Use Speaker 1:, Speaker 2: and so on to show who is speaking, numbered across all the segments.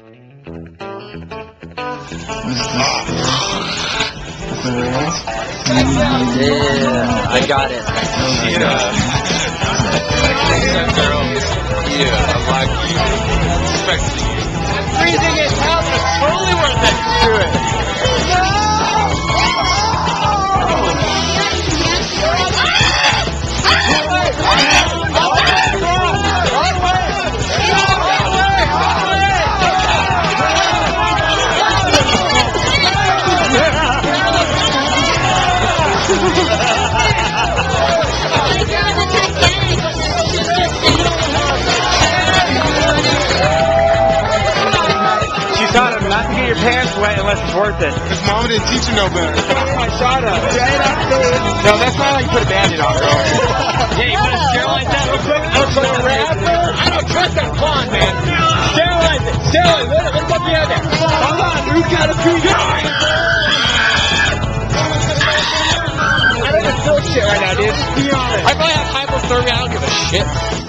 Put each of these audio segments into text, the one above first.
Speaker 1: Yeah, I got it.
Speaker 2: Yeah. girl. Yeah, I like you. Respect you.
Speaker 1: Freezing is hell, but it's totally worth it. Do it. Get your pants wet unless it's worth it.
Speaker 2: His mama didn't teach you no better.
Speaker 1: I shot uh, him. No, that's not how you put a Band-Aid on, bro. yeah, you want to sterilize that real quick? I don't trust rapper. I don't trust that pawn, man. Sterilize it. Sterilize it. What, what's up the other? Hold on, who's got a few guys? I don't even feel shit right now, dude. Be honest. I probably have hypothermia. I don't give a shit.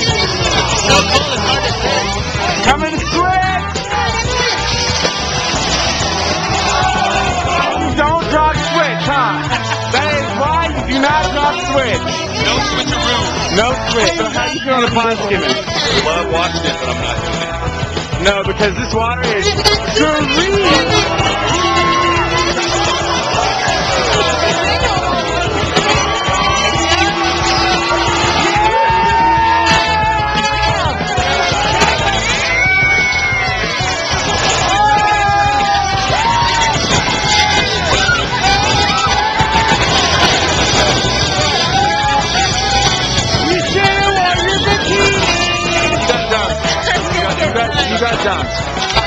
Speaker 1: Field. Come and switch. Don't drop switch, huh? That is why you do not drop switch.
Speaker 2: No switcheroo.
Speaker 1: No switch. So how you doing the pond skimming?
Speaker 2: Love watching it, but I'm not doing it.
Speaker 1: No, because this water is serene. You got,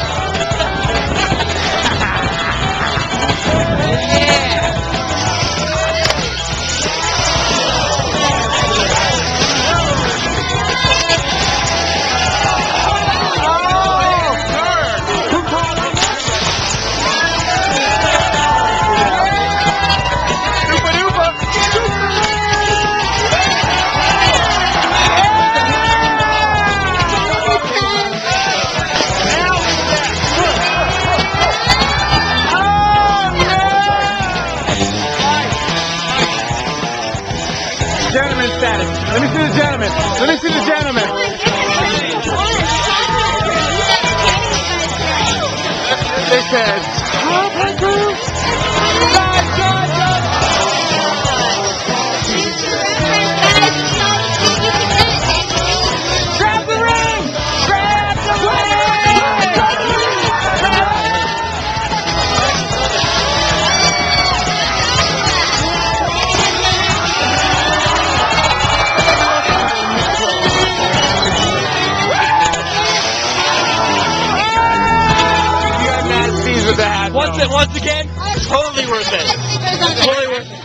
Speaker 1: Let me see the gentleman. Let me see the gentleman. It says,
Speaker 3: Once, once again, totally worth it. Totally worth it.